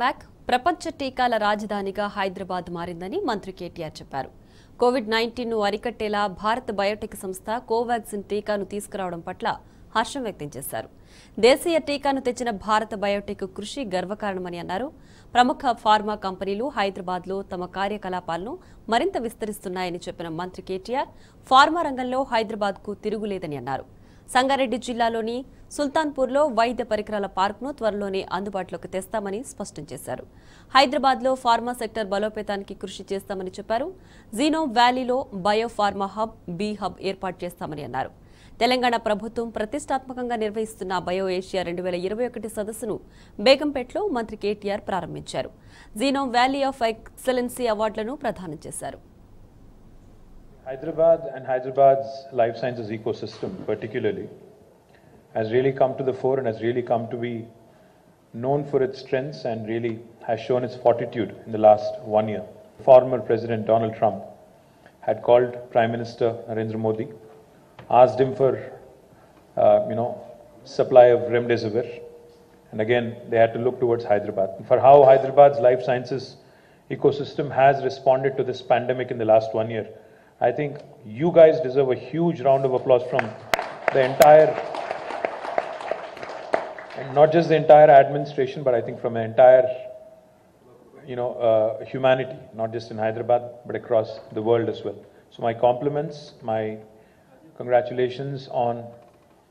Welcome ప్రపంచ టీకాల రాజధానిగా హైదరాబాద్ మారిందని మంత్రి కేటీఆర్ చెప్పారు. కోవిడ్ నైన్టీన్ను అరికట్టేలా భారత్ బయోటెక్ సంస్థ కోవాక్సిన్ టీకాను తీసుకురావడం పట్ల హర్షం వ్యక్తం చేశారు. దేశీయ టీకాను తెచ్చిన భారత బయోటెక్ కృషి గర్వకారణమని అన్నారు. ప్రముఖ ఫార్మా కంపెనీలు హైదరాబాద్లో తమ కార్యకలాపాలను మరింత విస్తరిస్తున్నాయని చెప్పిన మంత్రి కేటీఆర్ ఫార్మా రంగంలో హైదరాబాద్కు తిరుగులేదని అన్నారు. సంగారెడ్డి జిల్లాలోని సుల్తాన్పూర్లో వైద్య పరికరాల పార్క్ను త్వరలోనే అందుబాటులోకి తెస్తామని స్పష్టం చేశారు. హైదరాబాద్లో ఫార్మా సెక్టర్ బలోపేతానికి కృషి చేస్తామని చెప్పారు. జీనో వ్యాలీలో bio pharma hub B hub ఏర్పాటు చేస్తామని అన్నారు. తెలంగాణ ప్రభుత్వం ప్రతిష్టాత్మకంగా నిర్వహిస్తున్న బయో ఏషియా రెండు వేల ఇరవై ఒకటి సదస్సును బేగంపేటలో మంత్రి కేటీఆర్ ప్రారంభించారు. జీనో వ్యాలీ ఆఫ్ ఎక్సలెన్సీ అవార్డులను ప్రదానం చేశారు. Hyderabad and Hyderabad's life sciences ecosystem, particularly, has really come to the fore and has really come to be known for its strengths and really has shown its fortitude in the last one year. Former President Donald Trump had called Prime Minister Narendra Modi, asked him for, uh, you know, supply of remdesivir, and again they had to look towards Hyderabad. For how Hyderabad's life sciences ecosystem has responded to this pandemic in the last one year, I think you guys deserve a huge round of applause from the entire, and not just the entire administration, but I think from the entire, you know, uh, humanity, not just in Hyderabad, but across the world as well. So my compliments, my congratulations on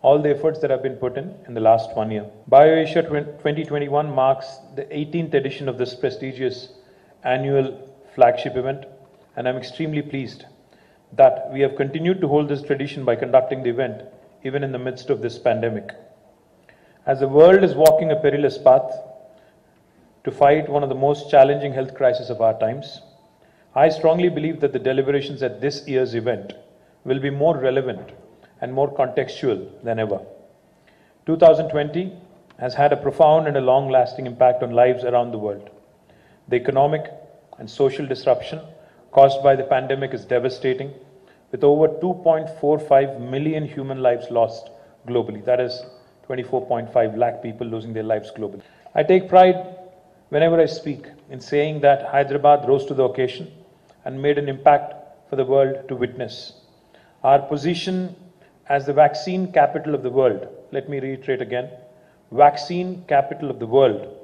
all the efforts that have been put in in the last one year. BioAsia 2021 marks the 18th edition of this prestigious annual flagship event, and I'm extremely pleased that we have continued to hold this tradition by conducting the event even in the midst of this pandemic. As the world is walking a perilous path to fight one of the most challenging health crises of our times, I strongly believe that the deliberations at this year's event will be more relevant and more contextual than ever. 2020 has had a profound and a long lasting impact on lives around the world. The economic and social disruption caused by the pandemic is devastating, with over 2.45 million human lives lost globally. That is 24.5 lakh people losing their lives globally. I take pride whenever I speak in saying that Hyderabad rose to the occasion and made an impact for the world to witness. Our position as the vaccine capital of the world, let me reiterate again, vaccine capital of the world,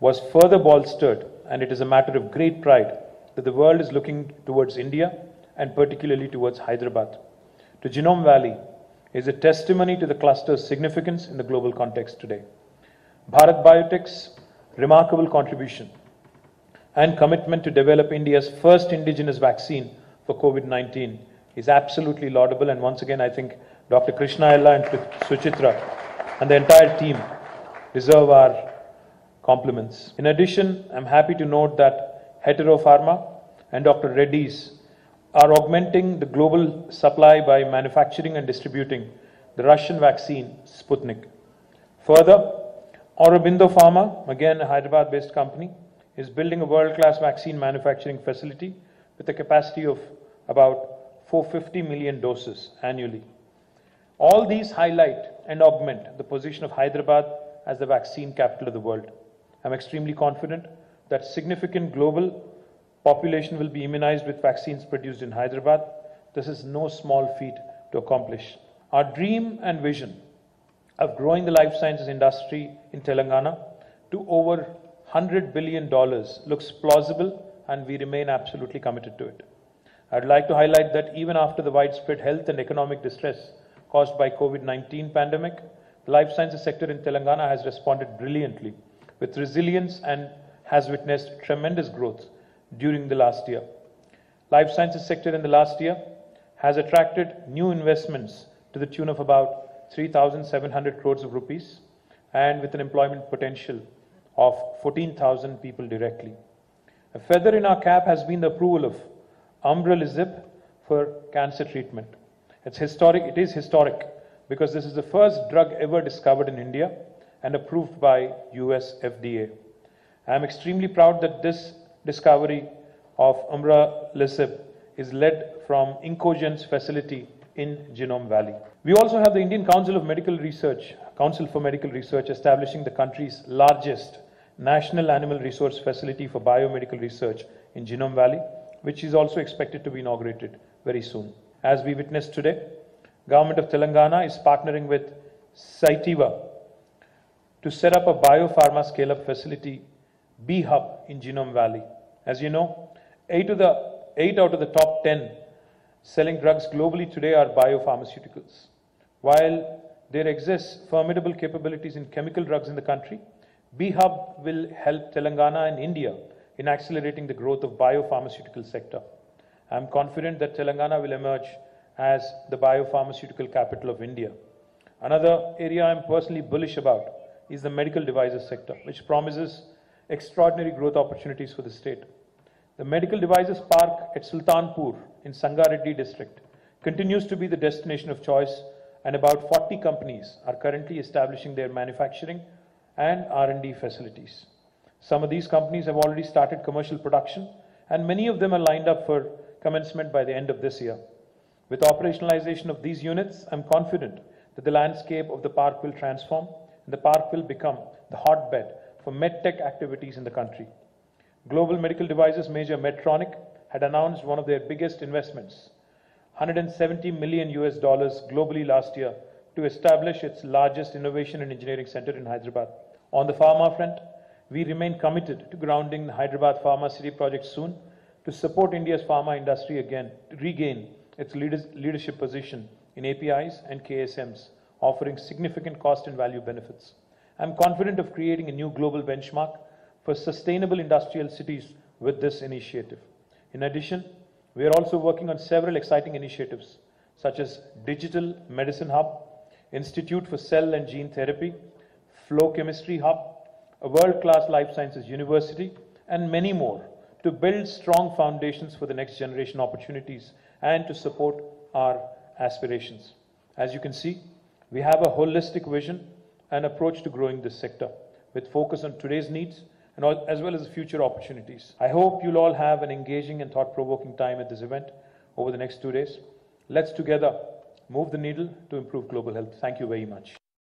was further bolstered, and it is a matter of great pride that the world is looking towards India and particularly towards Hyderabad. To Genome Valley is a testimony to the cluster's significance in the global context today. Bharat Biotech's remarkable contribution and commitment to develop India's first indigenous vaccine for COVID 19 is absolutely laudable. And once again, I think Dr. Krishna Ella and Suchitra and the entire team deserve our compliments. In addition, I'm happy to note that Hetero Pharma and Dr. Reddy's are augmenting the global supply by manufacturing and distributing the Russian vaccine Sputnik. Further, Aurobindo Pharma, again a Hyderabad based company, is building a world class vaccine manufacturing facility with a capacity of about 450 million doses annually. All these highlight and augment the position of Hyderabad as the vaccine capital of the world. I'm extremely confident that significant global population will be immunized with vaccines produced in Hyderabad. This is no small feat to accomplish. Our dream and vision of growing the life sciences industry in Telangana to over $100 billion looks plausible and we remain absolutely committed to it. I'd like to highlight that even after the widespread health and economic distress caused by COVID-19 pandemic, the life sciences sector in Telangana has responded brilliantly with resilience and has witnessed tremendous growth during the last year. Life sciences sector in the last year has attracted new investments to the tune of about 3,700 crores of rupees and with an employment potential of 14,000 people directly. A feather in our cap has been the approval of Umbralizib for cancer treatment. It's historic, it is historic because this is the first drug ever discovered in India and approved by US FDA. I am extremely proud that this discovery of Umbralizib is led from Incozen's facility in Genome Valley. We also have the Indian Council of Medical Research, Council for Medical Research, establishing the country's largest National Animal Resource Facility for Biomedical Research in Genome Valley, which is also expected to be inaugurated very soon. As we witnessed today, Government of Telangana is partnering with Cytiva to set up a biopharma scale-up facility, B-Hub in Genome Valley. As you know, eight, the, eight out of the top 10 selling drugs globally today are biopharmaceuticals. While there exists formidable capabilities in chemical drugs in the country, B-Hub will help Telangana and India in accelerating the growth of biopharmaceutical sector. I am confident that Telangana will emerge as the biopharmaceutical capital of India. Another area I am personally bullish about is the medical devices sector, which promises extraordinary growth opportunities for the state. The medical devices park at Sultanpur in Sangareddy district continues to be the destination of choice and about 40 companies are currently establishing their manufacturing and R&D facilities. Some of these companies have already started commercial production and many of them are lined up for commencement by the end of this year. With operationalization of these units, I'm confident that the landscape of the park will transform and the park will become the hotbed for medtech activities in the country. Global medical devices major Medtronic had announced one of their biggest investments, 170 million US dollars globally last year to establish its largest innovation and engineering center in Hyderabad. On the pharma front, we remain committed to grounding the Hyderabad Pharma City project soon to support India's pharma industry again to regain its leadership position in APIs and KSMs, offering significant cost and value benefits. I'm confident of creating a new global benchmark for sustainable industrial cities with this initiative. In addition, we are also working on several exciting initiatives such as Digital Medicine Hub, Institute for Cell and Gene Therapy, Flow Chemistry Hub, a world-class life sciences university, and many more to build strong foundations for the next generation opportunities and to support our aspirations. As you can see, we have a holistic vision and approach to growing this sector with focus on today's needs and all, as well as future opportunities. I hope you'll all have an engaging and thought-provoking time at this event over the next two days. Let's together move the needle to improve global health. Thank you very much.